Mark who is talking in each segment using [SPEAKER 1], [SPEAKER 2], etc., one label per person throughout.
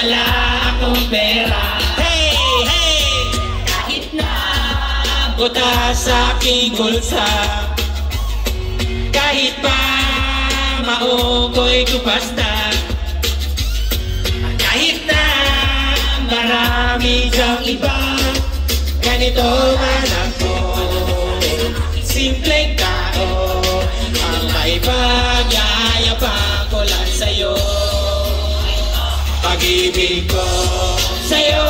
[SPEAKER 1] wala akong pera
[SPEAKER 2] Hey, hey!
[SPEAKER 1] Kahit na
[SPEAKER 2] Buta sa aking bulsa Kahit pa maukoy ko basta Kahit na marami dyang iba Ganito man ako Simpleng Pag-ibig ko. Sa'yo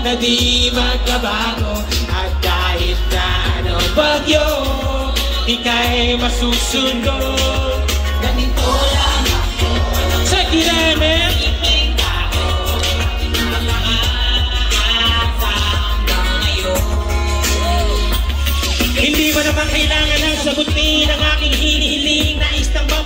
[SPEAKER 2] Na di magkabago At kahit na anong bagyo Ika'y masusundo.
[SPEAKER 1] Ganito lang ako.
[SPEAKER 2] Sa kinamin Hindi mo naman kailangan ng sagutin Ang aking hinihiling. Nais nang bang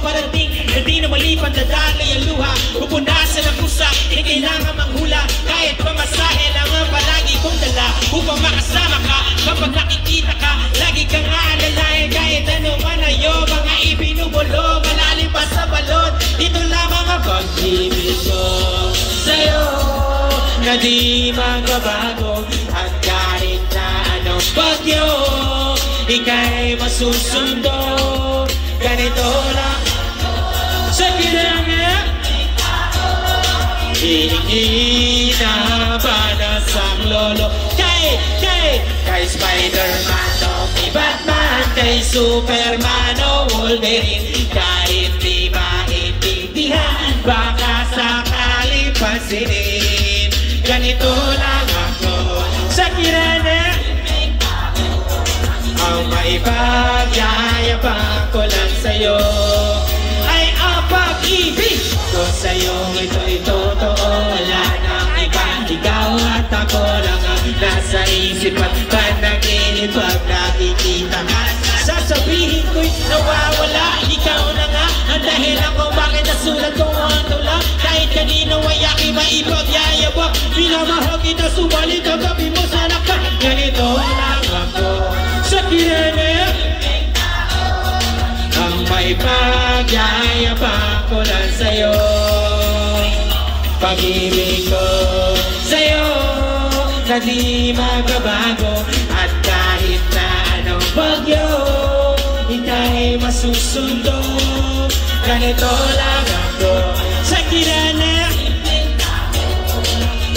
[SPEAKER 2] Hindi na dadaloy ang luha Pupunasan ang pusa Hindi kailangan manghula. Kahit pamasahe lang ang palagi kong dala Upang makasama ka Kapag nakikita ka Lagi kang aalalayan. Kahit ano man ayo Mga ibinubulo Malalim pa sa balon Dito lamang ang pag-ibig ko. Sa'yo Na di magbabago At kahit na anong bagyo Ika'y masusundo. Ganito lang Sa kinangin Iina para sa lolo Kay, kay, kay Spider-Man o kay Batman Kay Superman o Wolverine Kahit di maintindihan Baka sakali pansinin Ganito lang ako Sa kirana Ang maipagyayabang ko lang sa'yo ko sa'yo Ito'y totoo, wala nang iba Ikaw at ako lang ang nasa isip at panaginip Pag nakikita ka. Sasabihin ko'y nawawala Ikaw na nga. Ang dahilan kung bakit nasulat ko ang tula Kahit kanino ay aking maipagyayabang. Minamahal kita subalit ang gabi mo sana ka Ganito lang ako sa kinanip Ang may pagyayabang Pag-ibig ko. Sa'yo Na di magbabago. At kahit na anong bagyo Ika'y masusundo. Ganito lang ako. Sa kinanip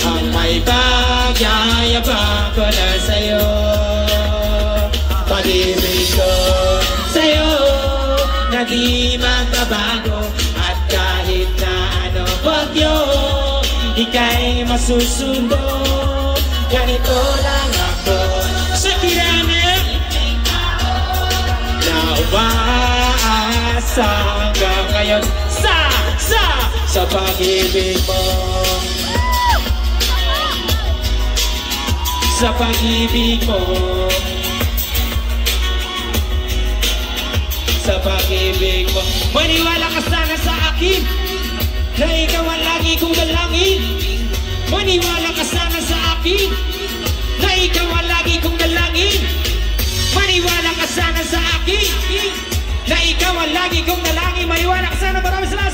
[SPEAKER 2] Ang may pagyayabang ko lang sa'yo. Pag-ibig ko. Sa'yo Na di magbabago Ika'y masusundo. Ganito lang ako. Sa kiramit Na umaasa hanggang ngayon. Sa, sa, sa pag-ibig mo. Sa pag-ibig mo. Sa pag-ibig mo. Maniwala ka sana sa akin Na ikaw ang lagi kong dalangin. Maniwala ka sana sa akin. Na ikaw ang lagi kong dalangin. Maniwala ka sana sa akin. Na ikaw ang lagi kong dalangin. Maniwala ka sana. Maraming salamat